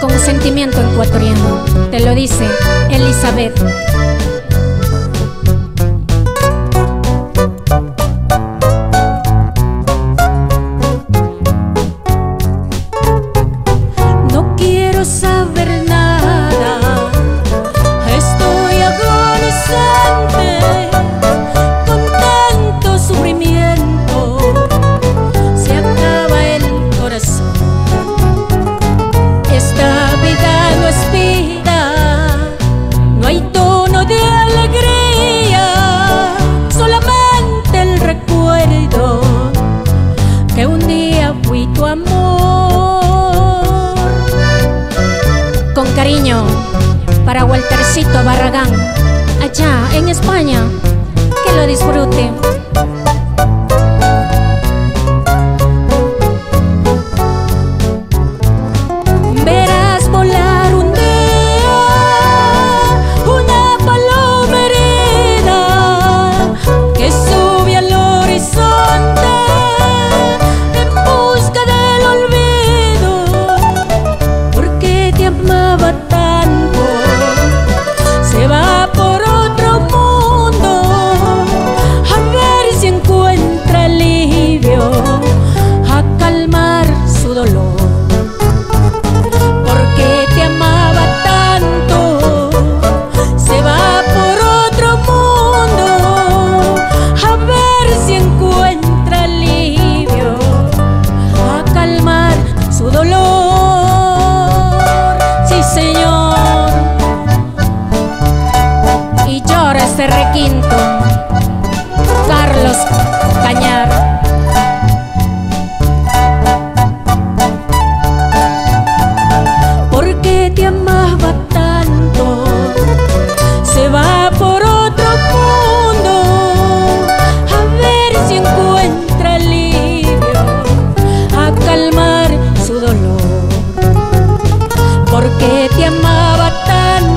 Con sentimiento ecuatoriano, te lo dice Elizabeth. amor. Con cariño, para Waltercito Barragán, allá en España. அவத்தா Requinto Carlos Cañar, ¿por qué te amaba tanto? Se va por otro mundo a ver si encuentra alivio, a calmar su dolor, ¿por qué te amaba tanto?